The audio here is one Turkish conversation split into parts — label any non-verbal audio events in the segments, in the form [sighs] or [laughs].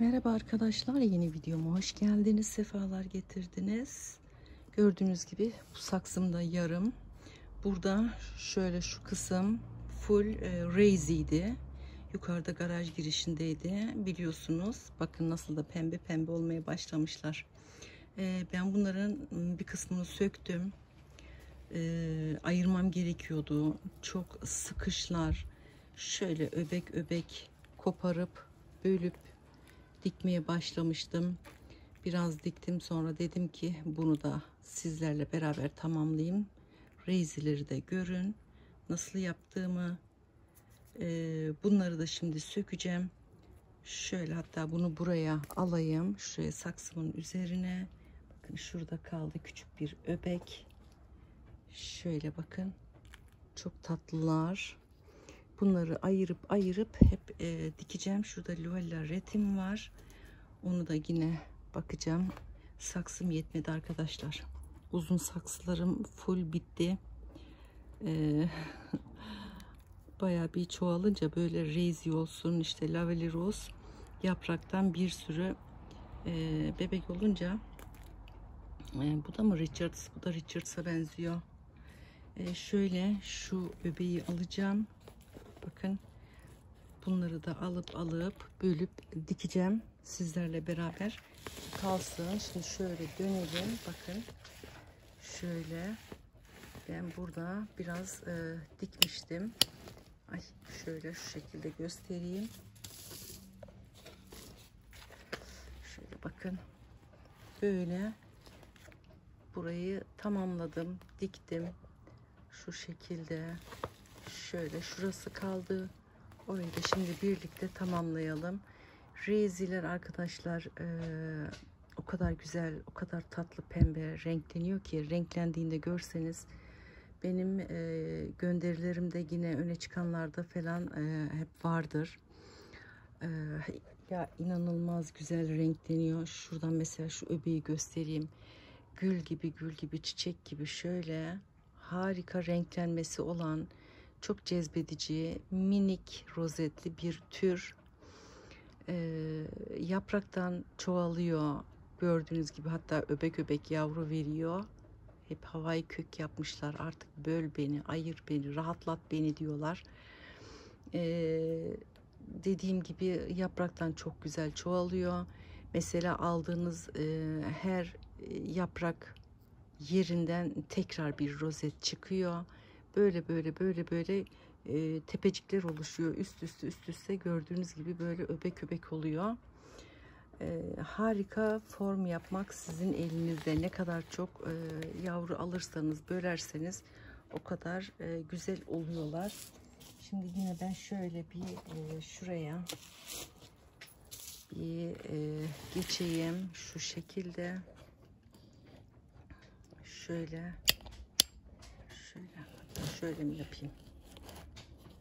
Merhaba arkadaşlar yeni videoma hoş geldiniz sefalar getirdiniz. Gördüğünüz gibi bu saksımda yarım. Burada şöyle şu kısım full e, raiseydi yukarıda garaj girişindeydi. Biliyorsunuz bakın nasıl da pembe pembe olmaya başlamışlar. E, ben bunların bir kısmını söktüm. E, ayırmam gerekiyordu. Çok sıkışlar. Şöyle öbek öbek koparıp bölüp dikmeye başlamıştım. Biraz diktim sonra dedim ki bunu da sizlerle beraber tamamlayayım. Reizileri de görün. Nasıl yaptığımı. Ee, bunları da şimdi sökeceğim. Şöyle hatta bunu buraya alayım. Şuraya saksımın üzerine. Bakın şurada kaldı küçük bir öbek. Şöyle bakın. Çok tatlılar. Bunları ayırıp ayırıp hep e, dikeceğim. Şurada Luella retim var. Onu da yine bakacağım. Saksım yetmedi arkadaşlar. Uzun saksılarım full bitti. [laughs] Ee, Baya bir çoğalınca böyle rezi olsun işte laveli roz yapraktan bir sürü e, bebek olunca e, bu da mı Richards? Bu da Richards'a benziyor. E, şöyle şu bebeği alacağım. Bakın bunları da alıp alıp bölüp dikeceğim sizlerle beraber kalsın. Şimdi şöyle dönelim. Bakın şöyle ben burada biraz e, dikmiştim. Ay şöyle şu şekilde göstereyim. Şöyle bakın. Böyle burayı tamamladım, diktim. Şu şekilde şöyle şurası kaldı. Orayı da şimdi birlikte tamamlayalım. Reziler arkadaşlar e, o kadar güzel, o kadar tatlı pembe renkleniyor ki renklendiğinde görseniz benim e, gönderilerimde yine öne çıkanlarda falan e, hep vardır. E, ya inanılmaz güzel renkleniyor. Şuradan mesela şu öbeği göstereyim. Gül gibi gül gibi çiçek gibi şöyle harika renklenmesi olan çok cezbedici minik rozetli bir tür e, yapraktan çoğalıyor. Gördüğünüz gibi hatta öbek öbek yavru veriyor. Hep havai kök yapmışlar. Artık böl beni ayır beni rahatlat beni diyorlar. E, dediğim gibi yapraktan çok güzel çoğalıyor. Mesela aldığınız e, her yaprak yerinden tekrar bir rozet çıkıyor böyle böyle böyle böyle e, tepecikler oluşuyor. Üst üste üst üste gördüğünüz gibi böyle öbek öbek oluyor. E, harika form yapmak sizin elinizde. Ne kadar çok e, yavru alırsanız bölerseniz o kadar e, güzel oluyorlar. Şimdi yine ben şöyle bir e, şuraya bir e, geçeyim. Şu şekilde. Şöyle. Şöyle şöyle mi yapayım?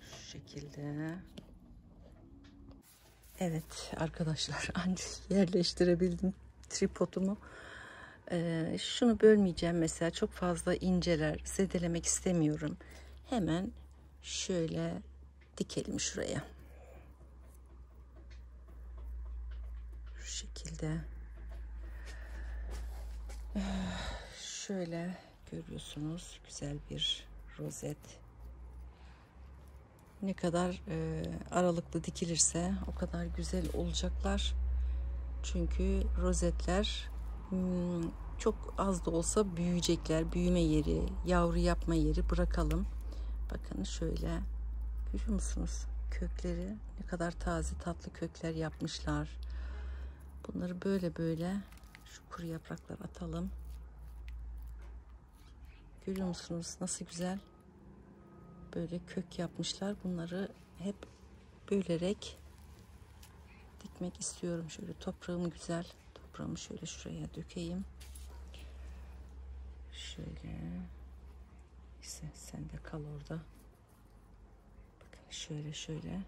Şu şekilde. Evet arkadaşlar [laughs] ancak yerleştirebildim tripodumu. Ee, şunu bölmeyeceğim mesela çok fazla inceler zedelemek istemiyorum. Hemen şöyle dikelim şuraya. Şu şekilde. [sighs] Şöyle görüyorsunuz güzel bir rozet. Ne kadar e, aralıklı dikilirse o kadar güzel olacaklar. Çünkü rozetler hmm, çok az da olsa büyüyecekler. Büyüme yeri yavru yapma yeri bırakalım. Bakın şöyle görüyor musunuz? Kökleri ne kadar taze tatlı kökler yapmışlar. Bunları böyle böyle şu kuru yapraklar atalım. Görüyor musunuz? Nasıl güzel böyle kök yapmışlar. Bunları hep bölerek dikmek istiyorum. Şöyle toprağım güzel. Toprağımı şöyle şuraya dökeyim. Şöyle. İşte sen de kal orada. Bakın şöyle şöyle.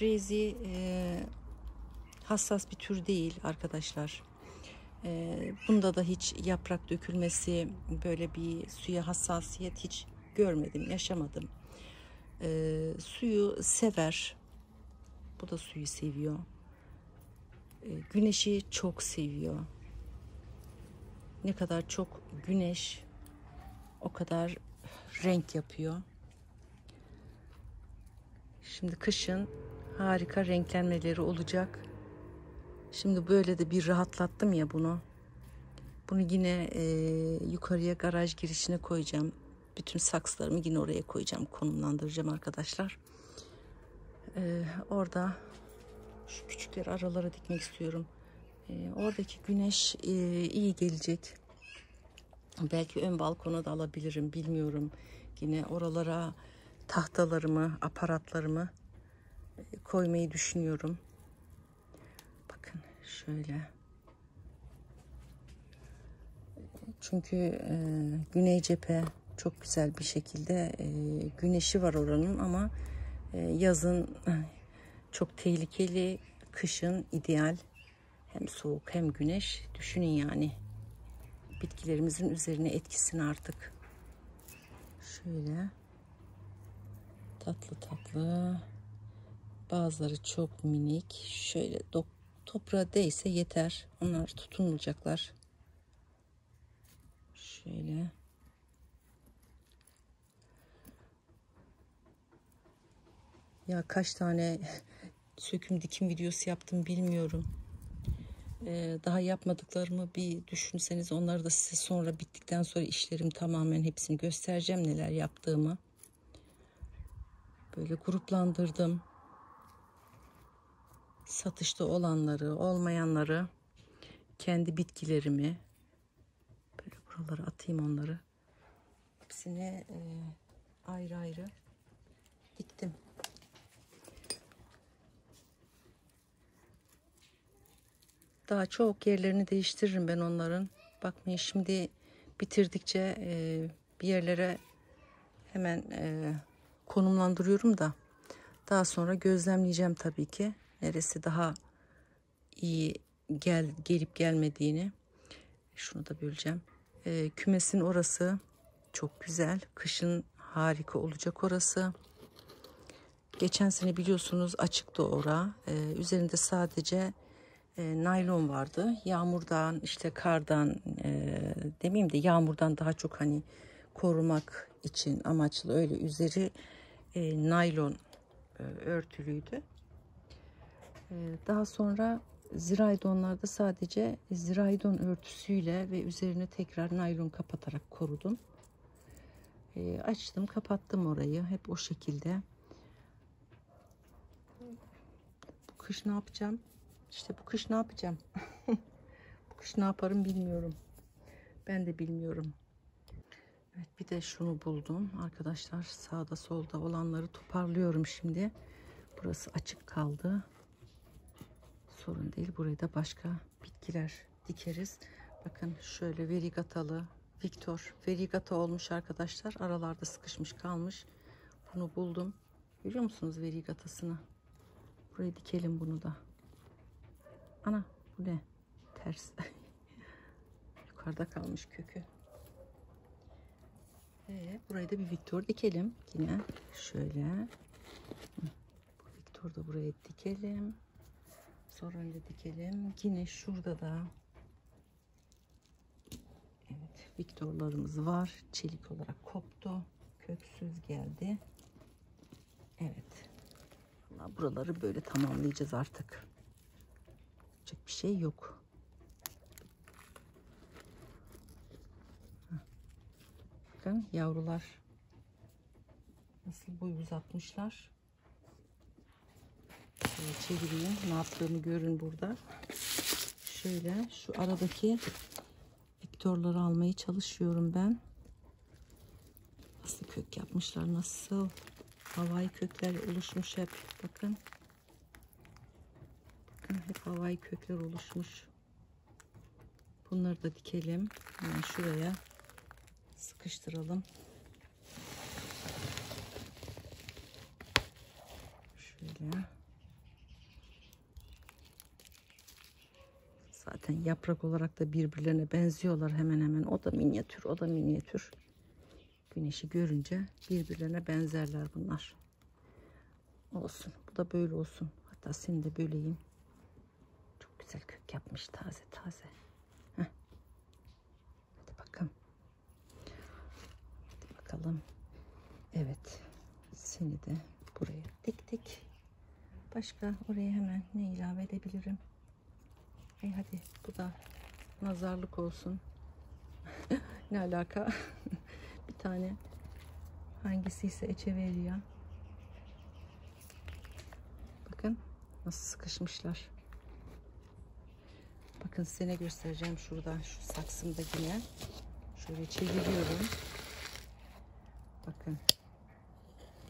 Rezi e, hassas bir tür değil arkadaşlar. Ee, bunda da hiç yaprak dökülmesi, böyle bir suya hassasiyet hiç görmedim, yaşamadım. e, suyu sever. Bu da suyu seviyor. E, güneşi çok seviyor. Ne kadar çok güneş o kadar renk yapıyor. Şimdi kışın harika renklenmeleri olacak. Şimdi böyle de bir rahatlattım ya bunu. Bunu yine e, yukarıya garaj girişine koyacağım. Bütün saksılarımı yine oraya koyacağım. Konumlandıracağım arkadaşlar. E, orada şu küçükleri aralara dikmek istiyorum. E, oradaki güneş e, iyi gelecek. Belki ön balkona da alabilirim bilmiyorum. Yine oralara tahtalarımı, aparatlarımı e, koymayı düşünüyorum. Şöyle. Çünkü e, güney cephe çok güzel bir şekilde e, güneşi var oranın ama e, yazın [laughs] çok tehlikeli, kışın ideal. Hem soğuk hem güneş. Düşünün yani bitkilerimizin üzerine etkisini artık. Şöyle tatlı tatlı bazıları çok minik şöyle toprağa değse yeter. Onlar tutunulacaklar şöyle. Ya kaç tane [laughs] söküm dikim videosu yaptım bilmiyorum. Ee, daha yapmadıklarımı bir düşünseniz. Onları da size sonra bittikten sonra işlerim tamamen hepsini göstereceğim neler yaptığımı. Böyle gruplandırdım. Satışta olanları, olmayanları, kendi bitkilerimi böyle buralara atayım onları. Hepsini e, ayrı ayrı diktim. Daha çok yerlerini değiştiririm ben onların. Bakmayın şimdi bitirdikçe e, bir yerlere hemen e, konumlandırıyorum da daha sonra gözlemleyeceğim tabii ki neresi daha iyi gel gelip gelmediğini. Şunu da böleceğim. E, kümesin orası çok güzel. Kışın harika olacak orası. Geçen sene biliyorsunuz açıktı ora. E, üzerinde sadece e, naylon vardı. Yağmurdan işte kardan e, demeyeyim de yağmurdan daha çok hani korumak için amaçlı öyle üzeri e, naylon e, örtülüydü. E, daha sonra ziraydonlarda sadece ziraydon örtüsüyle ve üzerine tekrar naylon kapatarak korudum. E, açtım kapattım orayı hep o şekilde. Bu kış ne yapacağım? İşte bu kış ne yapacağım? [laughs] bu kış ne yaparım bilmiyorum. Ben de bilmiyorum. Evet bir de şunu buldum arkadaşlar. Sağda solda olanları toparlıyorum şimdi. Burası açık kaldı. Sorun değil. Buraya da başka bitkiler dikeriz. Bakın şöyle verigatalı Victor verigata olmuş arkadaşlar. Aralarda sıkışmış kalmış. Bunu buldum. Görüyor musunuz verigatasını? Buraya dikelim bunu da. Ana bu ne? Ters. [laughs] Yukarıda kalmış kökü. Ee, burayı da bir Victor dikelim. Yine şöyle. Bu Victor da buraya dikelim. Sonra da dikelim. Yine şurada da Evet, Victorlarımız var. Çelik olarak koptu. Köksüz geldi. Evet. Buraları böyle tamamlayacağız artık. Yapacak bir şey yok. Bakın yavrular nasıl boy uzatmışlar. Şöyle çevireyim. Ne yaptığımı görün burada. Şöyle şu aradaki Viktorları almaya çalışıyorum ben. Nasıl kök yapmışlar nasıl. Havai kökler oluşmuş hep. Bakın. Bakın hep havai kökler oluşmuş. Bunları da dikelim. Hemen şuraya sıkıştıralım. Şöyle. Zaten yaprak olarak da birbirlerine benziyorlar hemen hemen. O da minyatür, o da minyatür. Güneşi görünce birbirlerine benzerler bunlar. Olsun. Bu da böyle olsun. Hatta seni de böleyim. Çok güzel kök yapmış taze taze. Heh. Hadi bakalım. Hadi bakalım. Evet. Seni de buraya diktik. Başka oraya hemen ne ilave edebilirim? Ay hadi bu da nazarlık olsun. [laughs] ne alaka? [laughs] bir tane hangisi ise Echeveria. Bakın nasıl sıkışmışlar. Bakın size ne göstereceğim şurada şu saksımda yine. Şöyle çeviriyorum. Bakın.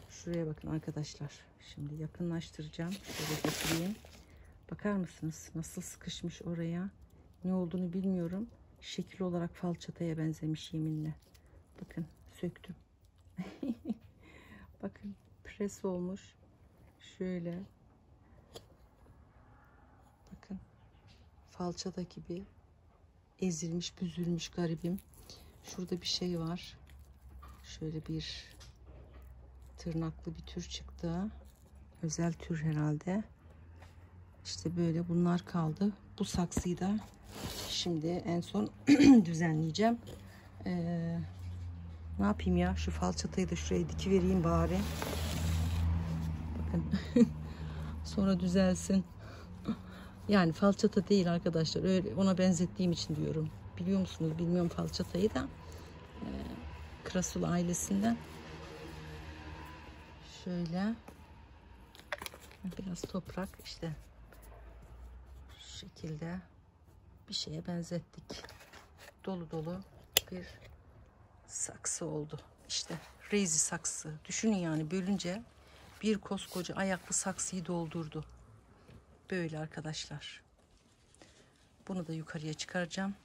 Şuraya bakın arkadaşlar. Şimdi yakınlaştıracağım. Şöyle getireyim. Bakar mısınız nasıl sıkışmış oraya? Ne olduğunu bilmiyorum. Şekil olarak falçataya benzemiş yeminle. Bakın söktüm. [laughs] bakın pres olmuş. Şöyle. Bakın. Falçata gibi ezilmiş, büzülmüş garibim. Şurada bir şey var. Şöyle bir tırnaklı bir tür çıktı. Özel tür herhalde. İşte böyle bunlar kaldı. Bu saksıyı da şimdi en son [clears throat] düzenleyeceğim. Ee, ne yapayım ya? Şu falçatayı da şuraya dikivereyim bari. Bakın. [laughs] Sonra düzelsin. Yani falçata değil arkadaşlar. Öyle ona benzettiğim için diyorum. Biliyor musunuz? Bilmiyorum falçatayı da. Ee, Krasul ailesinden. Şöyle. Biraz toprak işte. Şekilde bir şeye benzettik. Dolu dolu bir saksı oldu. İşte reizi saksı. Düşünün yani bölünce bir koskoca ayaklı saksıyı doldurdu. Böyle arkadaşlar. Bunu da yukarıya çıkaracağım.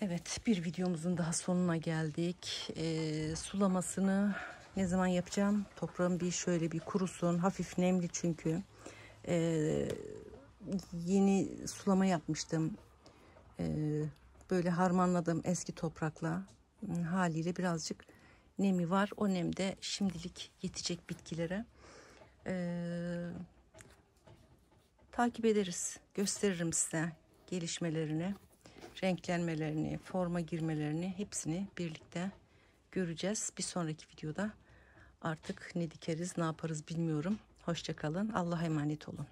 Evet bir videomuzun daha sonuna geldik. Ee, sulamasını ne zaman yapacağım? Toprağım bir şöyle bir kurusun. Hafif nemli çünkü. Ee, yeni sulama yapmıştım. Ee, böyle harmanladım eski toprakla. Haliyle birazcık nemi var. O nemde şimdilik yetecek bitkilere. Ee, takip ederiz. Gösteririm size gelişmelerini, renklenmelerini, forma girmelerini hepsini birlikte göreceğiz. Bir sonraki videoda artık ne dikeriz, ne yaparız bilmiyorum. Hoşçakalın. Allah'a emanet olun.